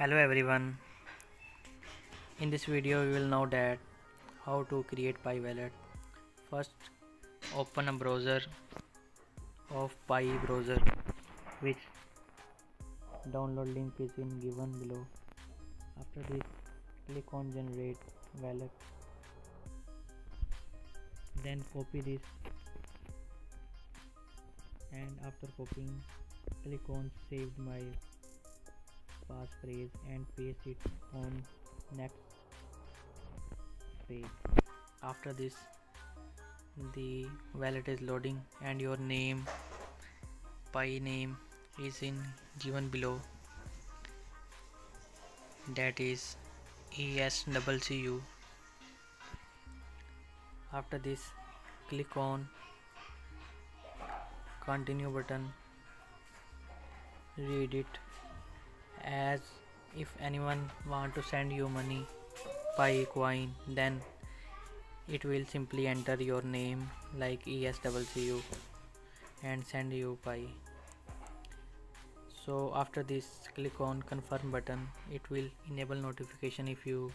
hello everyone. In this video we will know that how to create pi wallet first open a browser of pi browser which download link is in given below. After this click on generate wallet. Then copy this. And after copying click on saved my passphrase and paste it on next page. After this the wallet is loading and your name pi name is in given below. That is ESCCU after this click on continue button read it as if anyone want to send you money pi coin then it will simply enter your name like ESCCU and send you by. So after this click on confirm button. It will enable notification if you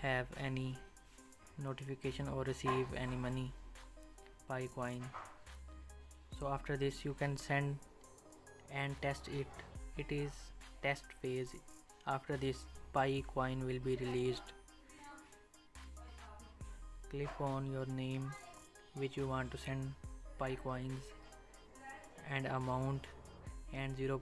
have any notification or receive any money pi coin. So after this you can send and test it it is test phase. After this pi coin will be released. Click on your name which you want to send pi coins and amount and 0